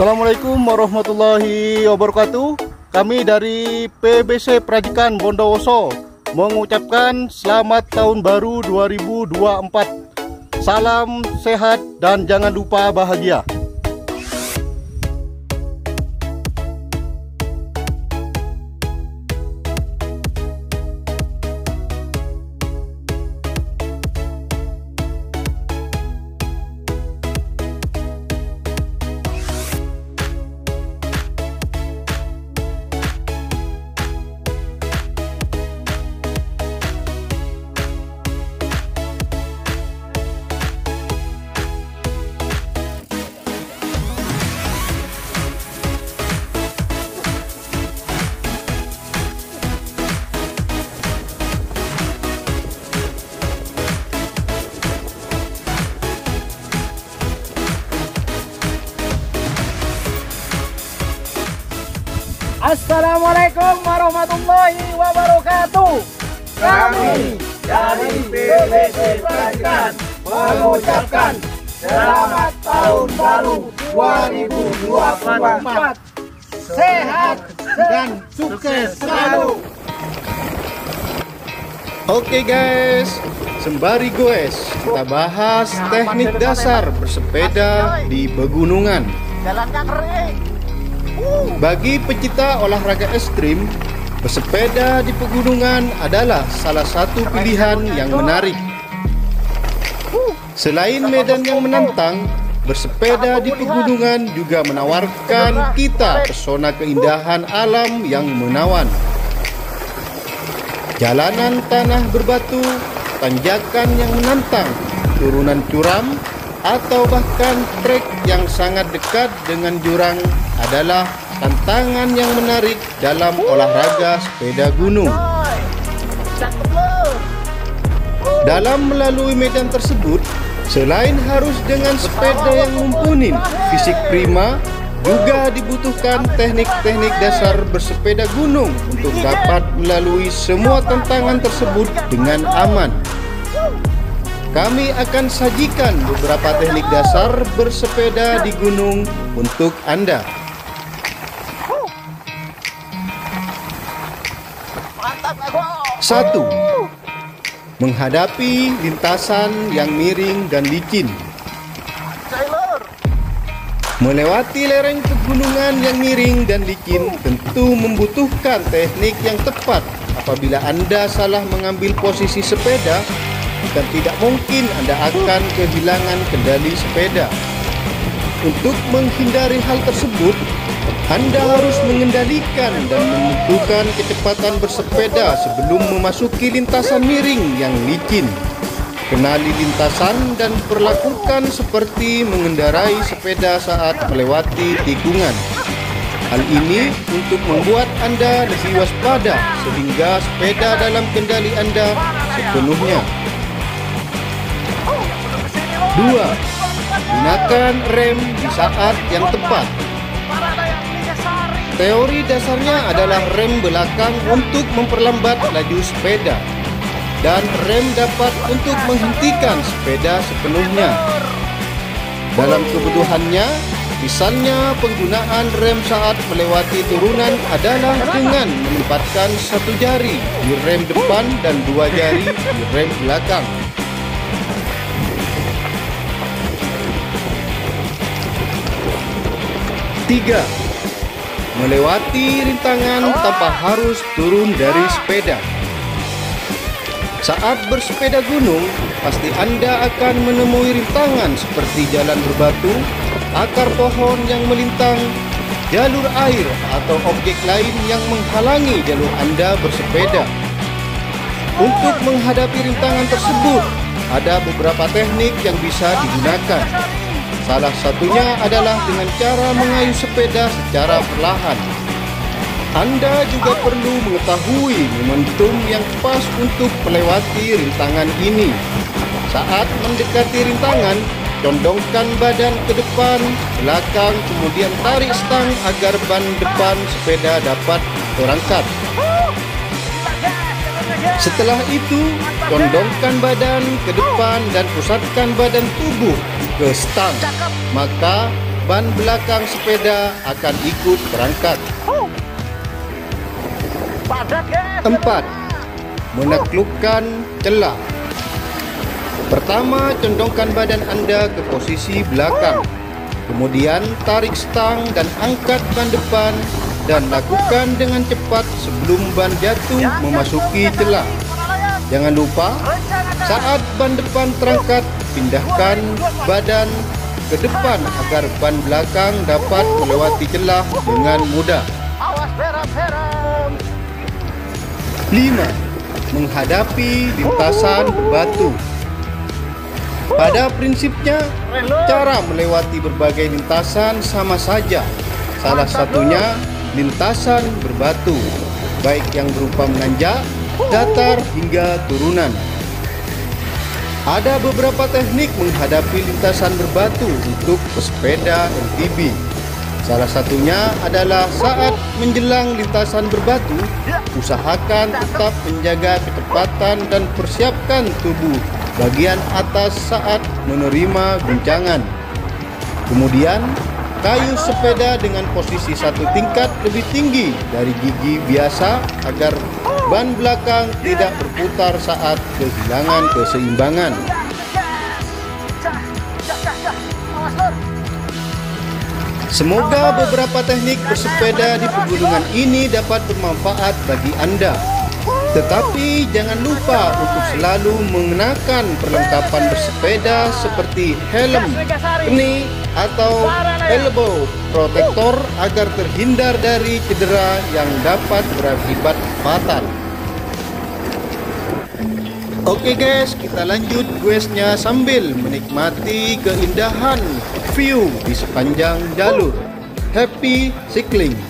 Assalamualaikum warahmatullahi wabarakatuh. Kami dari PBC Prajikan Bondowoso mengucapkan selamat tahun baru 2024. Salam sehat dan jangan lupa bahagia. Assalamualaikum warahmatullahi wabarakatuh. Kami dari BBC Prajikan mengucapkan selamat tahun baru 2024. Sehat dan sukses selalu. Oke guys, sembari goes kita bahas teknik dasar bersepeda di pegunungan. Jalan kering. Bagi pecinta olahraga ekstrim, bersepeda di pegunungan adalah salah satu pilihan yang menarik. Selain medan yang menantang, bersepeda di pegunungan juga menawarkan kita pesona keindahan alam yang menawan. Jalanan tanah berbatu, tanjakan yang menantang, turunan curam, atau bahkan trek yang sangat dekat dengan jurang adalah tantangan yang menarik dalam olahraga sepeda gunung. Dalam melalui medan tersebut, selain harus dengan sepeda yang mumpuni, fisik prima, juga dibutuhkan teknik-teknik dasar bersepeda gunung untuk dapat melalui semua tantangan tersebut dengan aman. Kami akan sajikan beberapa teknik dasar bersepeda di gunung untuk Anda. Satu, menghadapi lintasan yang miring dan licin. Melewati lereng pegunungan yang miring dan licin tentu membutuhkan teknik yang tepat. Apabila Anda salah mengambil posisi sepeda, dan tidak mungkin Anda akan kehilangan kendali sepeda. Untuk menghindari hal tersebut, Anda harus mengendalikan dan menentukan kecepatan bersepeda sebelum memasuki lintasan miring yang licin. Kenali lintasan dan perlakukan seperti mengendarai sepeda saat melewati tikungan. Hal ini untuk membuat Anda lebih waspada sehingga sepeda dalam kendali Anda sepenuhnya. Dua, gunakan rem di saat yang tepat. Teori dasarnya adalah rem belakang untuk memperlambat laju sepeda dan rem dapat untuk menghentikan sepeda sepenuhnya. Dalam kebutuhannya, misalnya penggunaan rem saat melewati turunan adalah dengan menempatkan satu jari di rem depan dan dua jari di rem belakang. Tiga, melewati rintangan tanpa harus turun dari sepeda. Saat bersepeda gunung, pasti Anda akan menemui rintangan seperti jalan berbatu, akar pohon yang melintang, jalur air atau objek lain yang menghalangi jalur Anda bersepeda. Untuk menghadapi rintangan tersebut, ada beberapa teknik yang bisa digunakan. Salah satunya adalah dengan cara mengayuh sepeda secara perlahan. Anda juga perlu mengetahui momentum yang pas untuk melewati rintangan ini. Saat mendekati rintangan, condongkan badan ke depan, belakang, kemudian tarik stang agar ban depan sepeda dapat terangkat. Setelah itu, condongkan badan ke depan dan pusatkan badan tubuh ke stang. Maka ban belakang sepeda akan ikut berangkat. Empat, menaklukkan celah. Pertama, condongkan badan Anda ke posisi belakang. Kemudian tarik stang dan angkat ban depan dan lakukan dengan cepat sebelum ban jatuh memasuki celah. Jangan lupa, saat ban depan terangkat, pindahkan badan ke depan agar ban belakang dapat melewati celah dengan mudah. 5. Menghadapi lintasan batu. Pada prinsipnya, cara melewati berbagai lintasan sama saja. Salah satunya lintasan berbatu, baik yang berupa menanjak, datar hingga turunan. Ada beberapa teknik menghadapi lintasan berbatu untuk pesepeda MTB. Salah satunya adalah saat menjelang lintasan berbatu, usahakan tetap menjaga kecepatan dan persiapkan tubuh bagian atas saat menerima guncangan. Kemudian, kayu sepeda dengan posisi satu tingkat lebih tinggi dari gigi biasa agar ban belakang tidak berputar saat kehilangan keseimbangan. Semoga beberapa teknik bersepeda di pegunungan ini dapat bermanfaat bagi Anda. Tetapi jangan lupa untuk selalu mengenakan perlengkapan bersepeda seperti helm, keni, atau elbow protector agar terhindar dari cedera yang dapat berakibat fatal. Oke guys, kita lanjut questnya sambil menikmati keindahan view di sepanjang jalur. Happy cycling!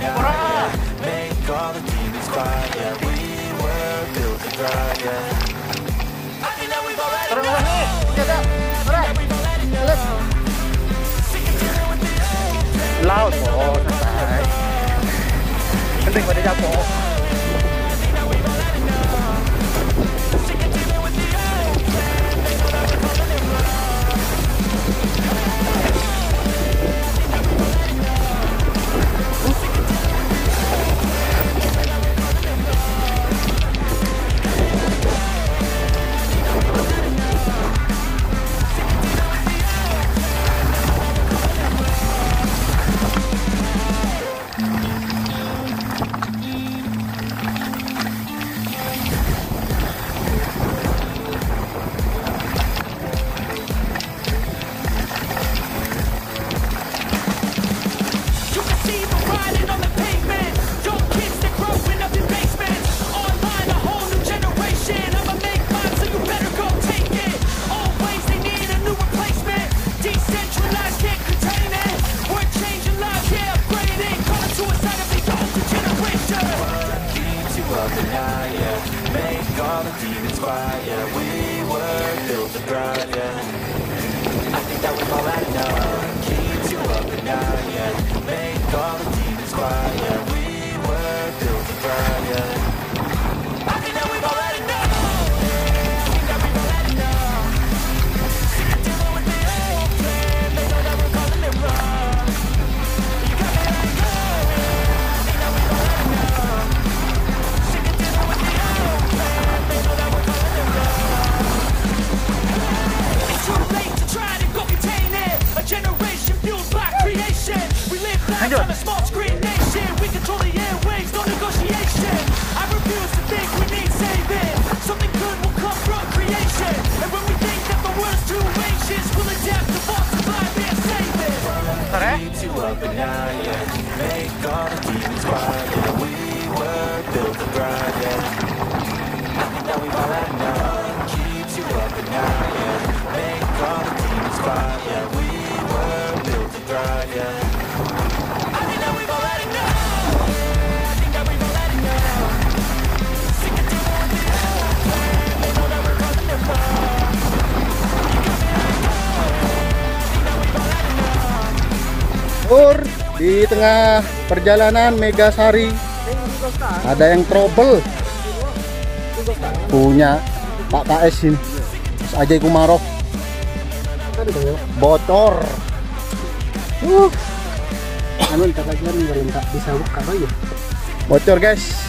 yeah. Make all the demons quiet, yeah. We were built. I think that we've already Ur di tengah perjalanan Megasari. Ada yang trouble. Punya Pak KS ini. Mas Ajay Kumarov. Bocor. Uh, Anu bisa buka ya. bocor guys.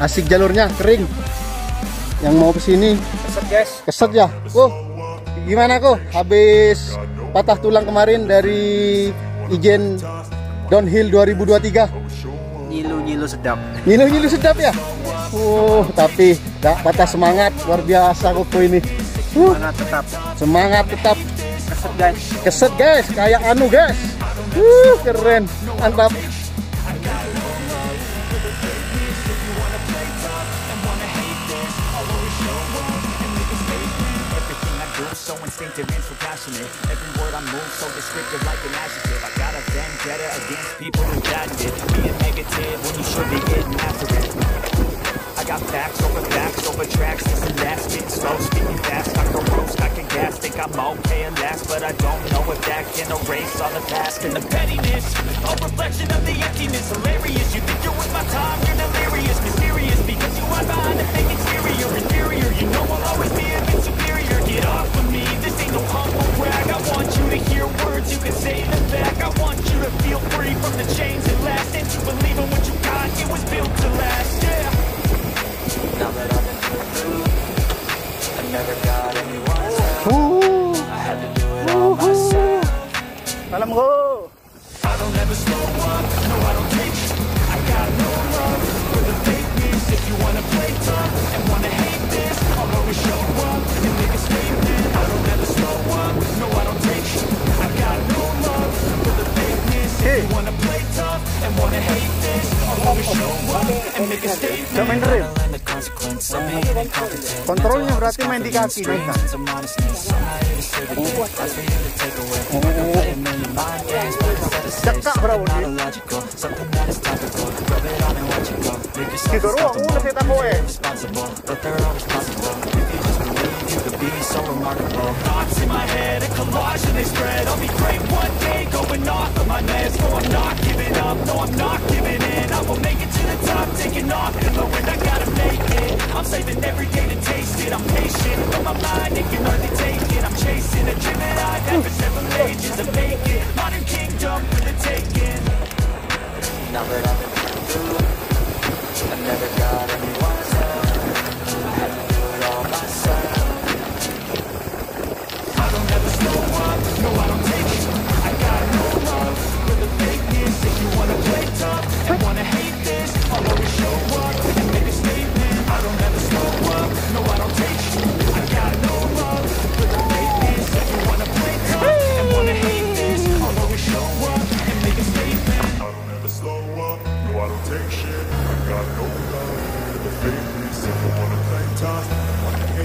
Asik jalurnya kering. Yang mau ke sini. Keset guys. keset ya. Wuh, gimana kok habis patah tulang kemarin dari Ijen Downhill 2023 Nyilu-nyilu sedap. Nyilu-nyilu sedap ya? Uh, tapi gak patah semangat luar biasa koko ini. Uh, Mana tetap semangat tetap keset guys. keset guys, kayak anu guys. Uh, keren, mantap. So instinctive and so passionate. Every word I move so descriptive like an adjective. I got a vendetta against people who doubted it. Being negative when you should be getting after it. I got facts over facts over tracks This and that, spitting slow, speaking fast. I can roast, I can gas, think I'm okay at last But I don't know if that can erase all the past. And the pettiness, a reflection of the emptiness. Hilarious, you think you're worth my time, you're delirious. Mysterious, because you hide behind a fake exterior Inferior, you know I'll always be a bit superior. Get off of me, this ain't no humble brag I want you to hear words, you can say them back I want you to feel free from the chains that last And to believe in what you got, it was built to last, yeah Now that I've been through, I never got anyone's help. I had to do it all myself. salam go. Gawin rin. Control niya berarti main di kaki. Jakta berapa nih? Kita ruang udah kita kowe. Thoughts in my head, a collage and they spread. I'll be great one day going off of my No, I'm not giving up, no, I'm not giving in. I will make it to the top, taking off the wind I gotta make it, I'm saving every day to taste it. I'm patient, but my mind, it can hardly take it. I'm chasing a dream that I've had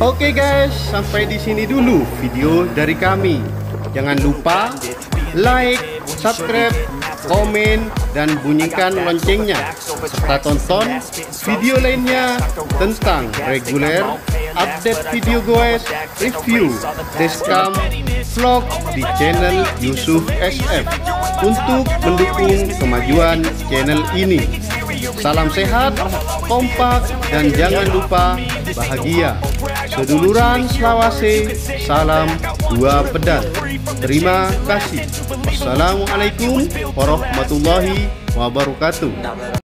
Oke guys, sampai di sini dulu video dari kami. Jangan lupa like, subscribe, komen, dan bunyikan loncengnya. Serta tonton video lainnya tentang reguler, update video goes, review, dashcam, vlog di channel Yusuf SF untuk mendukung kemajuan channel ini. Salam sehat, kompak, dan jangan lupa bahagia. Seduluran Selawase, salam dua pedal. Terima kasih. Wassalamualaikum warahmatullahi wabarakatuh.